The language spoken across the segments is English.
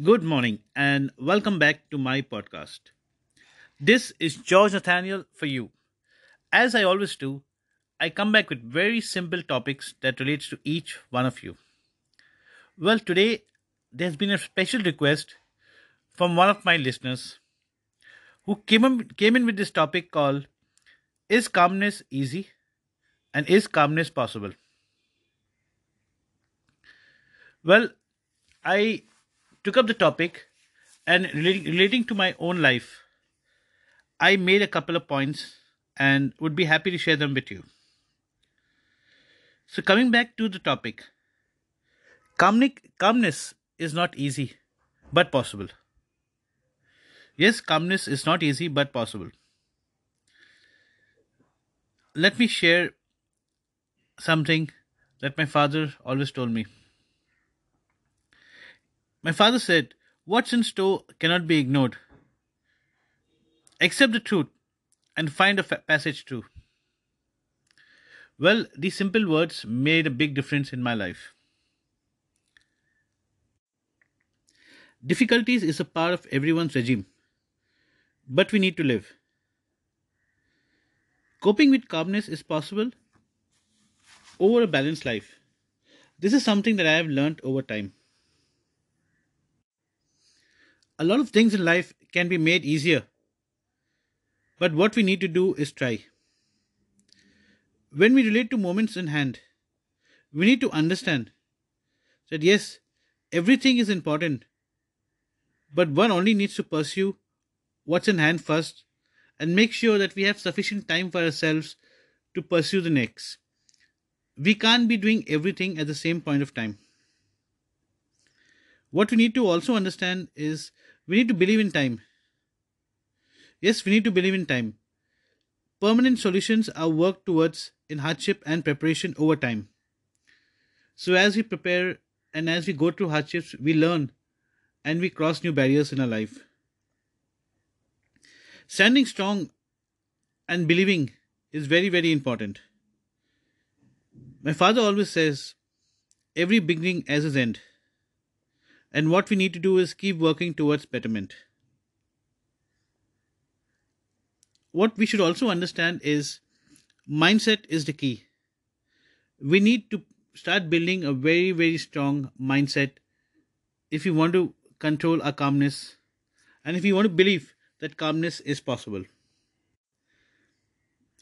Good morning and welcome back to my podcast. This is George Nathaniel for you. As I always do, I come back with very simple topics that relates to each one of you. Well, today there's been a special request from one of my listeners who came in, came in with this topic called Is calmness easy and is calmness possible? Well, I took up the topic and relating, to my own life, I made a couple of points and would be happy to share them with you. So, coming back to the topic, calmness is not easy but possible. Yes, calmness is not easy but possible. Let me share something that my father always told me. My father said, What's in store cannot be ignored. Accept the truth and find a fa- passage through. Well, these simple words made a big difference in my life. Difficulties is a part of everyone's regime, but we need to live. Coping with calmness is possible over a balanced life. This is something that I have learned over time. A lot of things in life can be made easier, but what we need to do is try. When we relate to moments in hand, we need to understand that yes, everything is important, but one only needs to pursue what's in hand first and make sure that we have sufficient time for ourselves to pursue the next. We can't be doing everything at the same point of time. What we need to also understand is we need to believe in time. Yes, we need to believe in time. Permanent solutions are worked towards in hardship and preparation over time. So, as we prepare and as we go through hardships, we learn and we cross new barriers in our life. Standing strong and believing is very, very important. My father always says, every beginning has its end. And what we need to do is keep working towards betterment. What we should also understand is mindset is the key. We need to start building a very, very strong mindset if we want to control our calmness and if we want to believe that calmness is possible.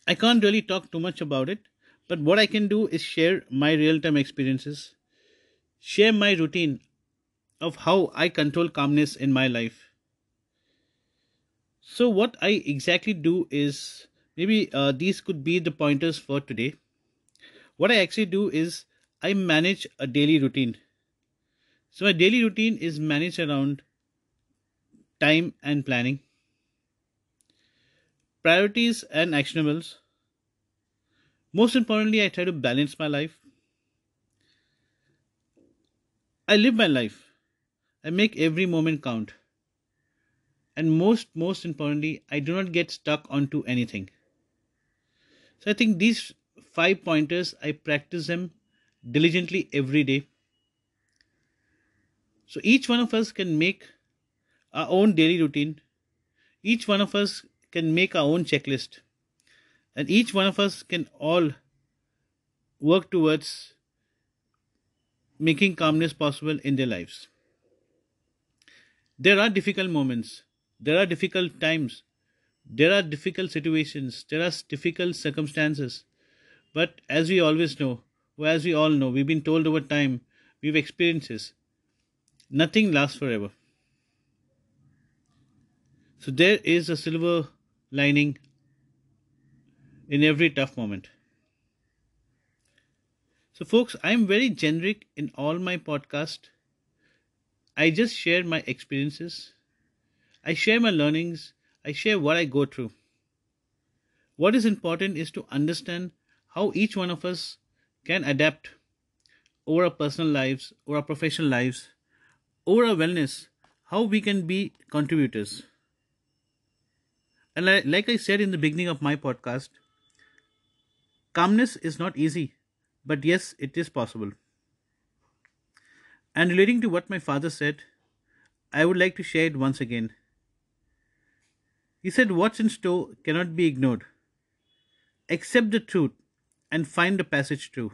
I can't really talk too much about it, but what I can do is share my real time experiences, share my routine of how I control calmness in my life. So, what I exactly do is maybe uh, these could be the pointers for today. What I actually do is I manage a daily routine. So, my daily routine is managed around time and planning, priorities and actionables. Most importantly, I try to balance my life. I live my life I make every moment count. And most, most importantly, I do not get stuck onto anything. So I think these five pointers, I practice them diligently every day. So each one of us can make our own daily routine. Each one of us can make our own checklist. And each one of us can all work towards making calmness possible in their lives. There are difficult moments, there are difficult times, there are difficult situations, there are difficult circumstances. But as we always know, or as we all know, we've been told over time, we've experienced this, nothing lasts forever. So there is a silver lining in every tough moment. So, folks, I'm very generic in all my podcast I just share my experiences. I share my learnings. I share what I go through. What is important is to understand how each one of us can adapt over our personal lives, over our professional lives, over our wellness, how we can be contributors. And like I said in the beginning of my podcast, calmness is not easy, but yes, it is possible. And relating to what my father said, I would like to share it once again. He said, What's in store cannot be ignored. Accept the truth and find the passage true.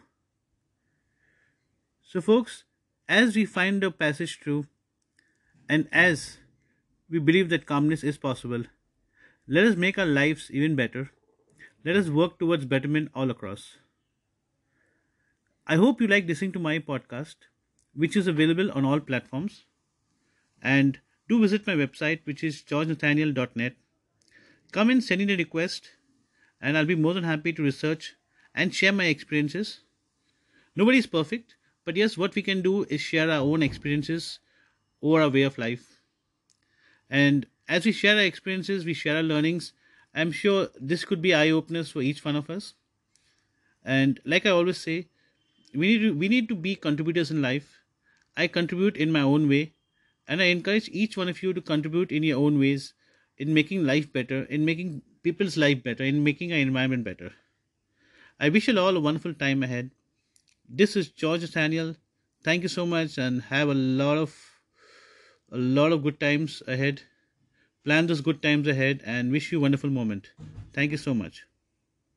So, folks, as we find the passage true and as we believe that calmness is possible, let us make our lives even better. Let us work towards betterment all across. I hope you like listening to my podcast, which is available on all platforms. And do visit my website, which is georgenathaniel.net. Come and send in a request, and I'll be more than happy to research and share my experiences. Nobody is perfect, but yes, what we can do is share our own experiences or our way of life. And as we share our experiences, we share our learnings. I'm sure this could be eye openers for each one of us. And like I always say, we need to, we need to be contributors in life. I contribute in my own way, and I encourage each one of you to contribute in your own ways in making life better, in making people's life better, in making our environment better. I wish you all a wonderful time ahead. This is George Nathaniel. Thank you so much, and have a lot of a lot of good times ahead. Plan those good times ahead, and wish you a wonderful moment. Thank you so much.